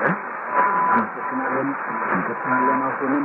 Huh? Unfortunately, I'm not women.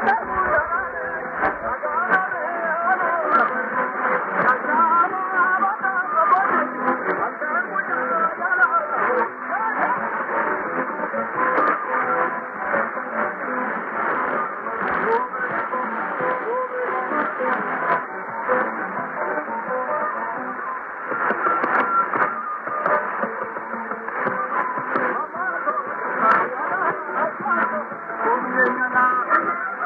جا را ري جا را ري